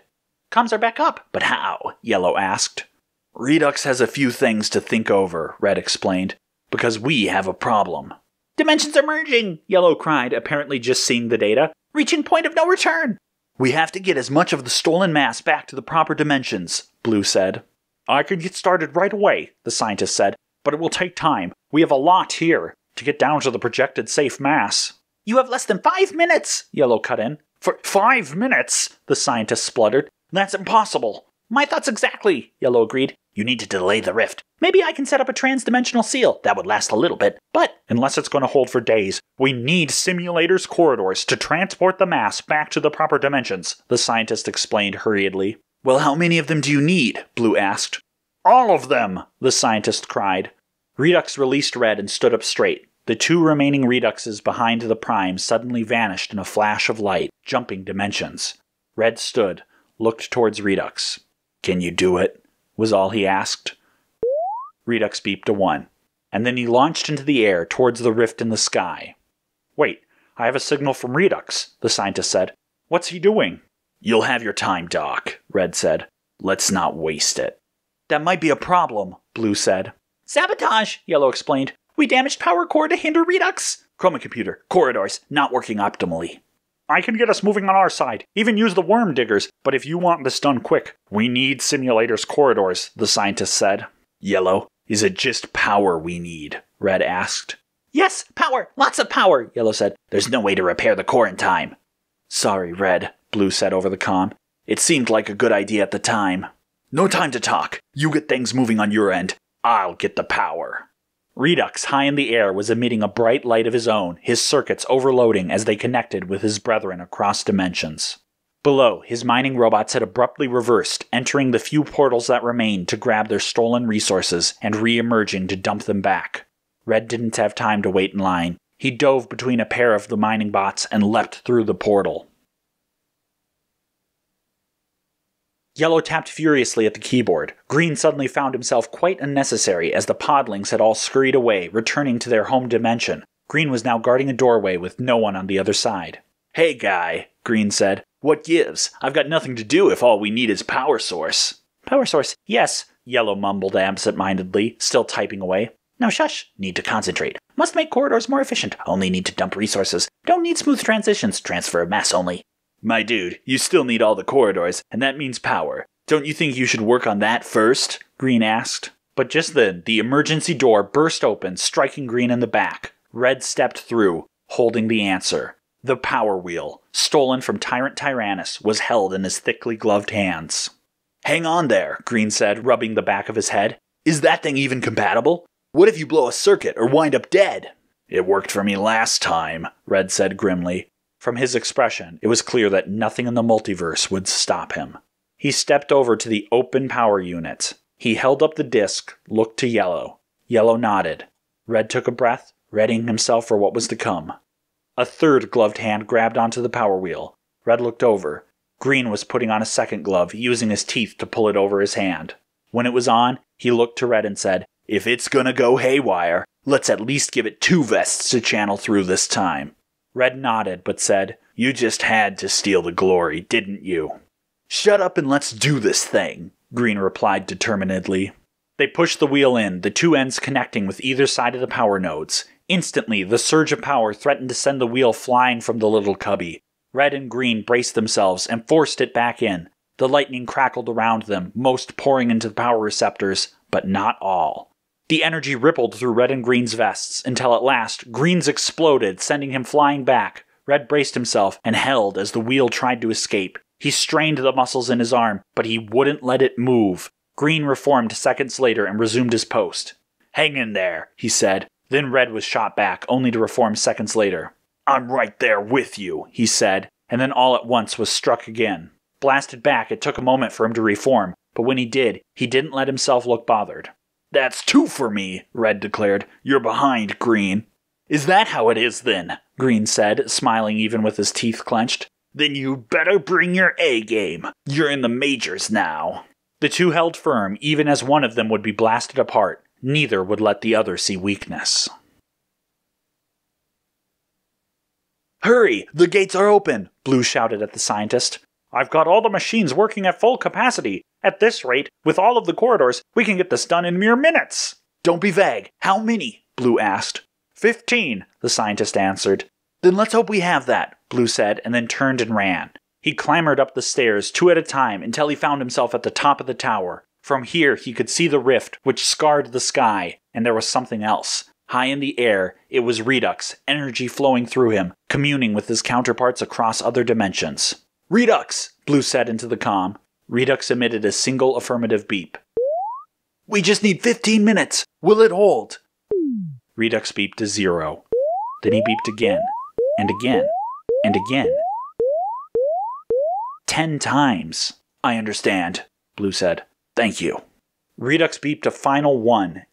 Comms are back up, but how? Yellow asked. Redux has a few things to think over, Red explained, because we have a problem. Dimensions are merging, Yellow cried, apparently just seeing the data. Reaching point of no return. We have to get as much of the stolen mass back to the proper dimensions, Blue said. I could get started right away, the scientist said, but it will take time. We have a lot here to get down to the projected safe mass. You have less than five minutes, Yellow cut in. For five minutes, the scientist spluttered. That's impossible. My thoughts exactly, Yellow agreed. You need to delay the rift. Maybe I can set up a transdimensional seal. That would last a little bit, but. Unless it's going to hold for days, we need simulators' corridors to transport the mass back to the proper dimensions, the scientist explained hurriedly. Well, how many of them do you need? Blue asked. All of them, the scientist cried. Redux released Red and stood up straight. The two remaining Reduxes behind the Prime suddenly vanished in a flash of light, jumping dimensions. Red stood, looked towards Redux. Can you do it? was all he asked. Redux beeped a one, and then he launched into the air towards the rift in the sky. Wait, I have a signal from Redux, the scientist said. What's he doing? You'll have your time, Doc, Red said. Let's not waste it. That might be a problem, Blue said. Sabotage, Yellow explained. We damaged power core to hinder Redux. Chroma computer, corridors, not working optimally. I can get us moving on our side, even use the worm diggers, but if you want this done quick, we need simulators corridors, the scientist said. Yellow, is it just power we need? Red asked. Yes, power, lots of power, Yellow said. There's no way to repair the core in time. Sorry, Red, Blue said over the com. It seemed like a good idea at the time. No time to talk. You get things moving on your end. I'll get the power. Redux, high in the air, was emitting a bright light of his own, his circuits overloading as they connected with his brethren across dimensions. Below, his mining robots had abruptly reversed, entering the few portals that remained to grab their stolen resources and re emerging to dump them back. Red didn't have time to wait in line. He dove between a pair of the mining bots and leapt through the portal. Yellow tapped furiously at the keyboard. Green suddenly found himself quite unnecessary as the podlings had all scurried away, returning to their home dimension. Green was now guarding a doorway with no one on the other side. Hey, guy, Green said. What gives? I've got nothing to do if all we need is power source. Power source, yes, Yellow mumbled absent mindedly, still typing away. Now shush. Need to concentrate. Must make corridors more efficient. Only need to dump resources. Don't need smooth transitions. Transfer of mass only. My dude, you still need all the corridors, and that means power. Don't you think you should work on that first? Green asked. But just then, the emergency door burst open, striking Green in the back. Red stepped through, holding the answer. The power wheel, stolen from Tyrant Tyrannus, was held in his thickly gloved hands. Hang on there, Green said, rubbing the back of his head. Is that thing even compatible? What if you blow a circuit or wind up dead? It worked for me last time, Red said grimly. From his expression, it was clear that nothing in the multiverse would stop him. He stepped over to the open power unit. He held up the disk, looked to Yellow. Yellow nodded. Red took a breath, readying himself for what was to come. A third gloved hand grabbed onto the power wheel. Red looked over. Green was putting on a second glove, using his teeth to pull it over his hand. When it was on, he looked to Red and said, If it's gonna go haywire, let's at least give it two vests to channel through this time. Red nodded, but said, You just had to steal the glory, didn't you? Shut up and let's do this thing, Green replied determinedly. They pushed the wheel in, the two ends connecting with either side of the power nodes. Instantly, the surge of power threatened to send the wheel flying from the little cubby. Red and Green braced themselves and forced it back in. The lightning crackled around them, most pouring into the power receptors, but not all. The energy rippled through Red and Green's vests until at last Green's exploded, sending him flying back. Red braced himself and held as the wheel tried to escape. He strained the muscles in his arm, but he wouldn't let it move. Green reformed seconds later and resumed his post. Hang in there, he said. Then Red was shot back, only to reform seconds later. I'm right there with you, he said, and then all at once was struck again. Blasted back, it took a moment for him to reform, but when he did, he didn't let himself look bothered. That's two for me, Red declared. You're behind, Green. Is that how it is then? Green said, smiling even with his teeth clenched. Then you better bring your A game. You're in the majors now. The two held firm, even as one of them would be blasted apart. Neither would let the other see weakness. Hurry! The gates are open! Blue shouted at the scientist. I've got all the machines working at full capacity. At this rate, with all of the corridors, we can get this done in mere minutes. Don't be vague. How many? Blue asked. Fifteen, the scientist answered. Then let's hope we have that, Blue said, and then turned and ran. He clambered up the stairs two at a time until he found himself at the top of the tower. From here, he could see the rift which scarred the sky, and there was something else. High in the air, it was Redux, energy flowing through him, communing with his counterparts across other dimensions. Redux, Blue said into the com. Redux emitted a single affirmative beep. We just need 15 minutes. Will it hold? Redux beeped to zero. Then he beeped again, and again, and again. Ten times. I understand, Blue said. Thank you. Redux beeped a final one,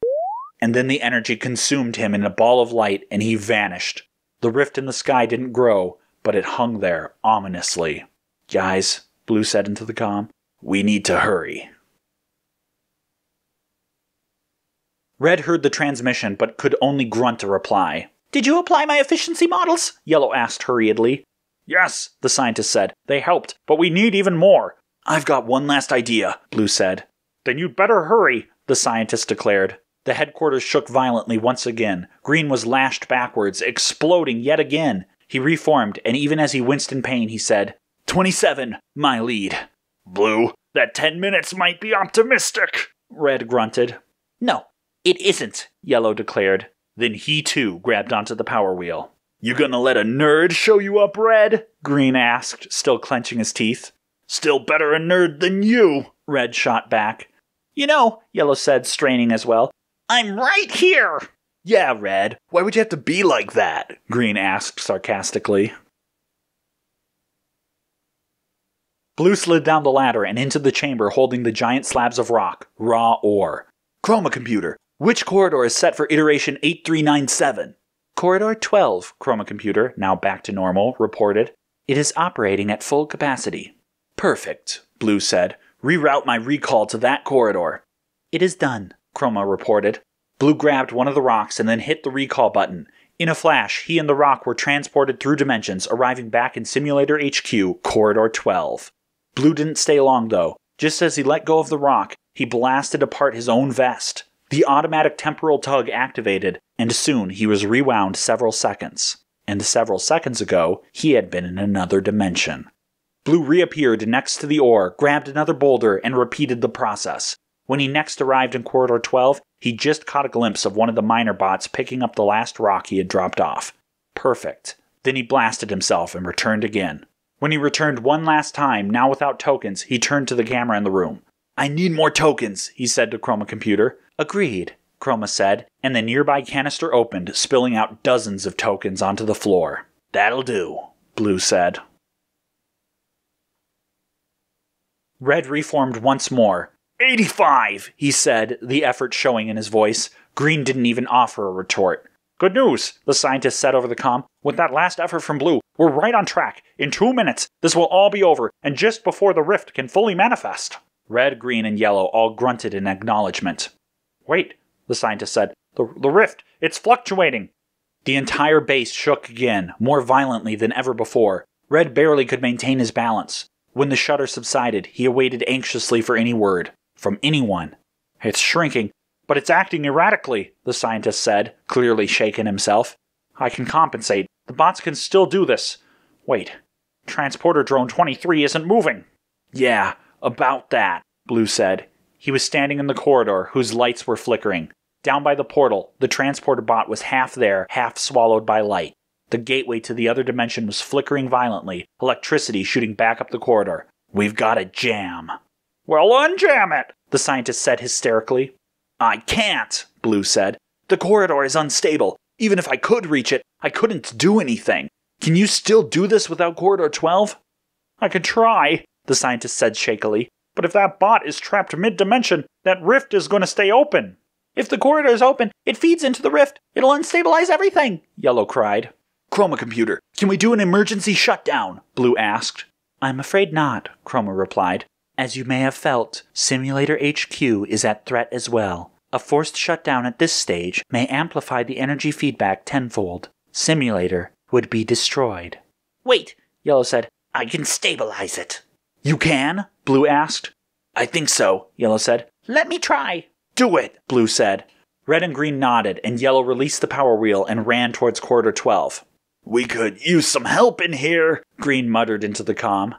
and then the energy consumed him in a ball of light and he vanished. The rift in the sky didn't grow, but it hung there ominously. Guys, Blue said into the com, we need to hurry. Red heard the transmission but could only grunt a reply. Did you apply my efficiency models? Yellow asked hurriedly. Yes, the scientist said. They helped, but we need even more. I've got one last idea, Blue said. Then you'd better hurry, the scientist declared. The headquarters shook violently once again. Green was lashed backwards, exploding yet again. He reformed, and even as he winced in pain, he said, 27, my lead. Blue, that 10 minutes might be optimistic, Red grunted. No, it isn't, Yellow declared. Then he too grabbed onto the power wheel. You gonna let a nerd show you up, Red? Green asked, still clenching his teeth. Still better a nerd than you, Red shot back. You know, Yellow said, straining as well, I'm right here. Yeah, Red. Why would you have to be like that? Green asked sarcastically. Blue slid down the ladder and into the chamber holding the giant slabs of rock, raw ore. Chroma computer, which corridor is set for iteration 8397? Corridor 12, Chroma computer, now back to normal, reported. It is operating at full capacity. Perfect, Blue said. Reroute my recall to that corridor. It is done, Chroma reported. Blue grabbed one of the rocks and then hit the recall button. In a flash, he and the rock were transported through dimensions, arriving back in Simulator HQ, Corridor 12. Blue didn't stay long, though. Just as he let go of the rock, he blasted apart his own vest. The automatic temporal tug activated, and soon he was rewound several seconds. And several seconds ago, he had been in another dimension. Blue reappeared next to the ore, grabbed another boulder, and repeated the process. When he next arrived in Corridor 12, he just caught a glimpse of one of the miner bots picking up the last rock he had dropped off. Perfect. Then he blasted himself and returned again. When he returned one last time, now without tokens, he turned to the camera in the room. I need more tokens, he said to Chroma Computer. Agreed, Chroma said, and the nearby canister opened, spilling out dozens of tokens onto the floor. That'll do, Blue said. Red reformed once more, 85, he said, the effort showing in his voice. Green didn't even offer a retort. Good news, the scientist said over the com. With that last effort from Blue, we're right on track. In two minutes, this will all be over, and just before the rift can fully manifest. Red, green, and yellow all grunted in acknowledgement. Wait, the scientist said. The, the rift, it's fluctuating. The entire base shook again, more violently than ever before. Red barely could maintain his balance. When the shudder subsided, he awaited anxiously for any word from anyone. It's shrinking, but it's acting erratically, the scientist said, clearly shaken himself. I can compensate. The bots can still do this. Wait, Transporter Drone 23 isn't moving. Yeah, about that, Blue said. He was standing in the corridor, whose lights were flickering. Down by the portal, the transporter bot was half there, half swallowed by light. The gateway to the other dimension was flickering violently, electricity shooting back up the corridor. We've got a jam. Well, unjam it, the scientist said hysterically. I can't, Blue said. The corridor is unstable. Even if I could reach it, I couldn't do anything. Can you still do this without Corridor 12? I could try, the scientist said shakily. But if that bot is trapped mid dimension, that rift is going to stay open. If the corridor is open, it feeds into the rift. It'll unstabilize everything, Yellow cried. Chroma computer, can we do an emergency shutdown? Blue asked. I'm afraid not, Chroma replied. As you may have felt, Simulator HQ is at threat as well. A forced shutdown at this stage may amplify the energy feedback tenfold. Simulator would be destroyed. Wait, Yellow said. I can stabilize it. You can? Blue asked. I think so, Yellow said. Let me try. Do it, Blue said. Red and Green nodded, and Yellow released the power wheel and ran towards Corridor 12. We could use some help in here, Green muttered into the com.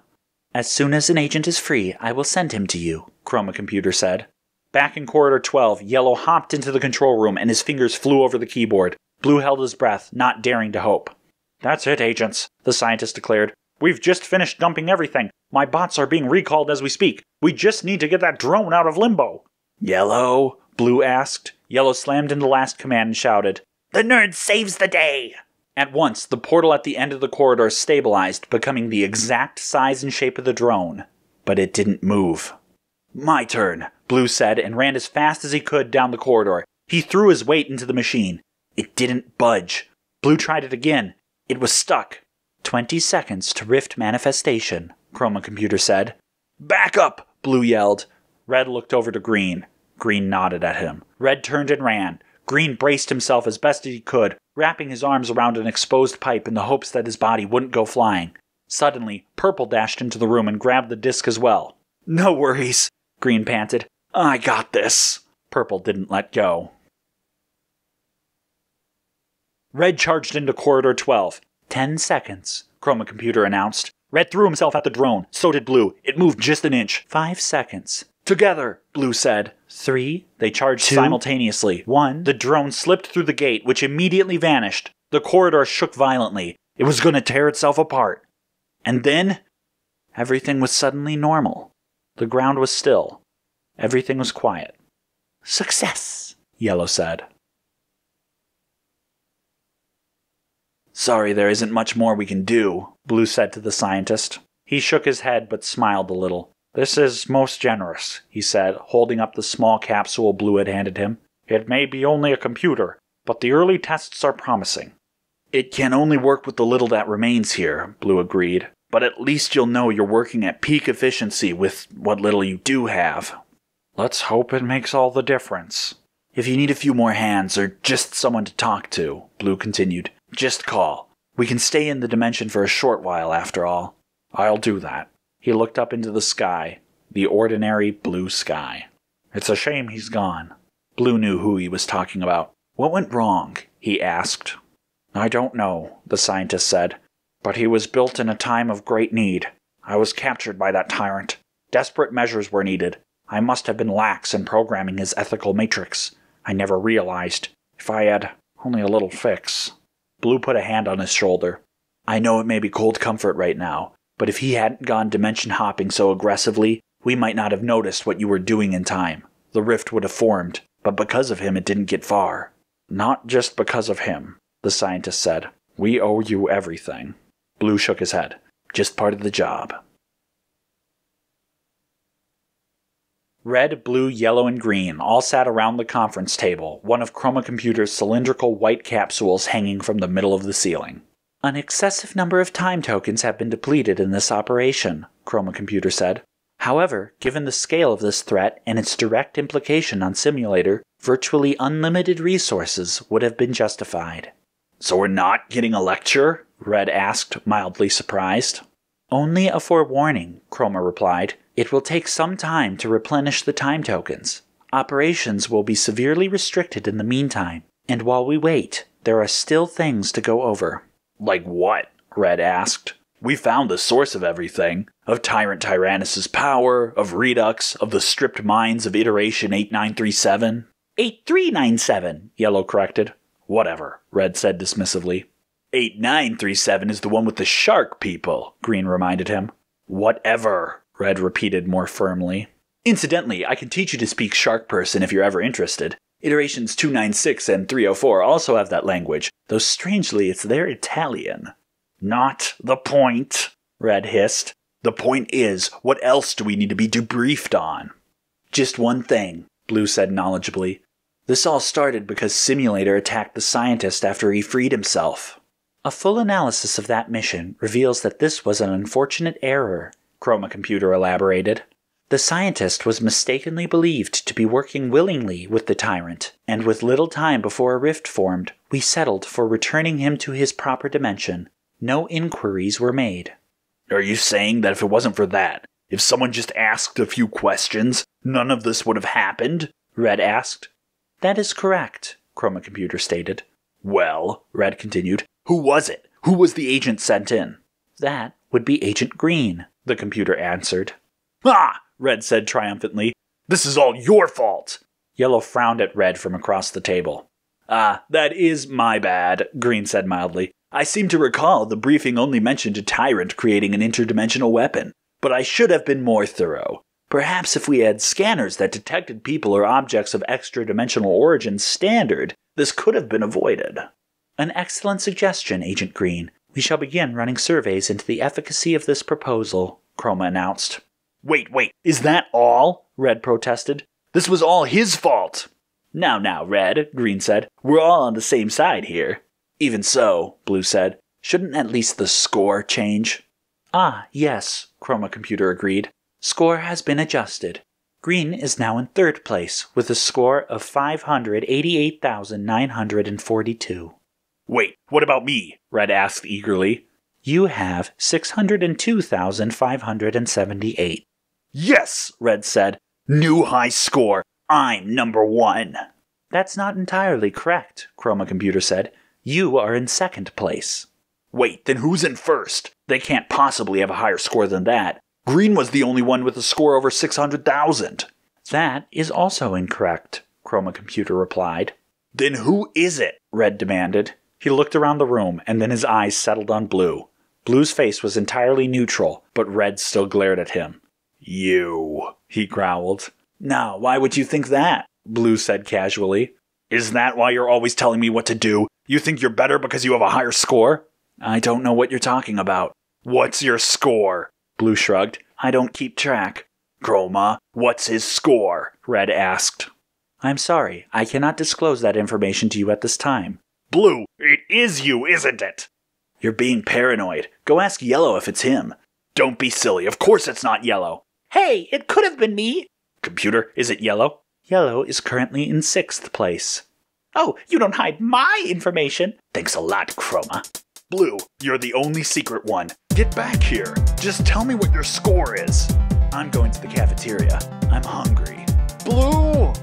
As soon as an agent is free, I will send him to you, Chroma Computer said. Back in Corridor 12, Yellow hopped into the control room and his fingers flew over the keyboard. Blue held his breath, not daring to hope. That's it, agents, the scientist declared. We've just finished dumping everything. My bots are being recalled as we speak. We just need to get that drone out of limbo. Yellow? Blue asked. Yellow slammed in the last command and shouted, The nerd saves the day! At once, the portal at the end of the corridor stabilized, becoming the exact size and shape of the drone. But it didn't move. My turn, Blue said, and ran as fast as he could down the corridor. He threw his weight into the machine. It didn't budge. Blue tried it again. It was stuck. Twenty seconds to rift manifestation, Chroma Computer said. Back up, Blue yelled. Red looked over to Green. Green nodded at him. Red turned and ran. Green braced himself as best as he could, wrapping his arms around an exposed pipe in the hopes that his body wouldn't go flying. Suddenly, Purple dashed into the room and grabbed the disc as well. No worries, Green panted. I got this. Purple didn't let go. Red charged into Corridor 12. Ten seconds, Chroma Computer announced. Red threw himself at the drone. So did Blue. It moved just an inch. Five seconds. Together, Blue said. Three. They charged Two, simultaneously. One. The drone slipped through the gate, which immediately vanished. The corridor shook violently. It was going to tear itself apart. And then, everything was suddenly normal. The ground was still. Everything was quiet. Success, Yellow said. Sorry, there isn't much more we can do, Blue said to the scientist. He shook his head but smiled a little. This is most generous, he said, holding up the small capsule Blue had handed him. It may be only a computer, but the early tests are promising. It can only work with the little that remains here, Blue agreed. But at least you'll know you're working at peak efficiency with what little you do have. Let's hope it makes all the difference. If you need a few more hands or just someone to talk to, Blue continued, just call. We can stay in the dimension for a short while, after all. I'll do that. He looked up into the sky, the ordinary blue sky. It's a shame he's gone. Blue knew who he was talking about. What went wrong? he asked. I don't know, the scientist said, but he was built in a time of great need. I was captured by that tyrant. Desperate measures were needed. I must have been lax in programming his ethical matrix. I never realized. If I had only a little fix. Blue put a hand on his shoulder. I know it may be cold comfort right now, but if he hadn't gone dimension hopping so aggressively, we might not have noticed what you were doing in time. The rift would have formed, but because of him it didn't get far. Not just because of him, the scientist said. We owe you everything. Blue shook his head. Just part of the job. Red, blue, yellow, and green all sat around the conference table, one of Chroma Computer's cylindrical white capsules hanging from the middle of the ceiling. An excessive number of time tokens have been depleted in this operation, Chroma Computer said. However, given the scale of this threat and its direct implication on Simulator, virtually unlimited resources would have been justified. So we're not getting a lecture? Red asked, mildly surprised. Only a forewarning, Chroma replied. It will take some time to replenish the time tokens. Operations will be severely restricted in the meantime, and while we wait, there are still things to go over. Like what? Red asked. We found the source of everything of Tyrant Tyrannus's power, of Redux, of the stripped minds of Iteration 8937. 8397, Yellow corrected. Whatever, Red said dismissively. 8937 is the one with the shark people, Green reminded him. Whatever, Red repeated more firmly. Incidentally, I can teach you to speak Shark Person if you're ever interested. Iterations 296 and 304 also have that language, though strangely it's their Italian. Not the point, Red hissed. The point is, what else do we need to be debriefed on? Just one thing, Blue said knowledgeably. This all started because Simulator attacked the scientist after he freed himself. A full analysis of that mission reveals that this was an unfortunate error Chroma Computer elaborated. The scientist was mistakenly believed to be working willingly with the tyrant, and with little time before a rift formed, we settled for returning him to his proper dimension. No inquiries were made. Are you saying that if it wasn't for that, if someone just asked a few questions, none of this would have happened? Red asked. That is correct, Chroma Computer stated. Well, Red continued, who was it? Who was the agent sent in? That would be Agent Green the computer answered. Ah! Red said triumphantly. This is all your fault! Yellow frowned at Red from across the table. Ah, that is my bad, Green said mildly. I seem to recall the briefing only mentioned a tyrant creating an interdimensional weapon, but I should have been more thorough. Perhaps if we had scanners that detected people or objects of extra dimensional origin standard, this could have been avoided. An excellent suggestion, Agent Green. We shall begin running surveys into the efficacy of this proposal, Chroma announced. Wait, wait, is that all? Red protested. This was all his fault. Now, now, Red, Green said. We're all on the same side here. Even so, Blue said, shouldn't at least the score change? Ah, yes, Chroma Computer agreed. Score has been adjusted. Green is now in third place with a score of 588,942. Wait, what about me? Red asked eagerly. You have 602,578. Yes, Red said. New high score. I'm number one. That's not entirely correct, Chroma Computer said. You are in second place. Wait, then who's in first? They can't possibly have a higher score than that. Green was the only one with a score over 600,000. That is also incorrect, Chroma Computer replied. Then who is it? Red demanded. He looked around the room, and then his eyes settled on Blue. Blue's face was entirely neutral, but Red still glared at him. You, he growled. Now, why would you think that? Blue said casually. Is that why you're always telling me what to do? You think you're better because you have a higher score? I don't know what you're talking about. What's your score? Blue shrugged. I don't keep track. Chroma, what's his score? Red asked. I'm sorry, I cannot disclose that information to you at this time. Blue, it is you, isn't it? You're being paranoid. Go ask Yellow if it's him. Don't be silly. Of course it's not Yellow. Hey, it could have been me. Computer, is it Yellow? Yellow is currently in sixth place. Oh, you don't hide my information. Thanks a lot, Chroma. Blue, you're the only secret one. Get back here. Just tell me what your score is. I'm going to the cafeteria. I'm hungry. Blue!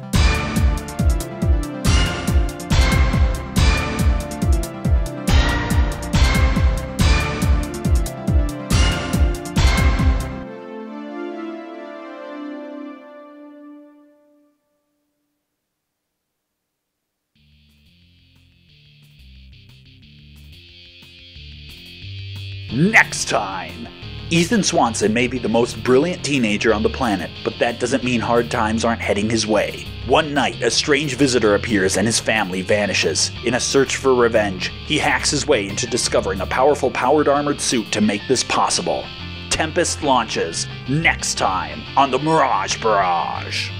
Next time! Ethan Swanson may be the most brilliant teenager on the planet, but that doesn't mean hard times aren't heading his way. One night, a strange visitor appears and his family vanishes. In a search for revenge, he hacks his way into discovering a powerful powered armored suit to make this possible. Tempest launches next time on the Mirage Barrage.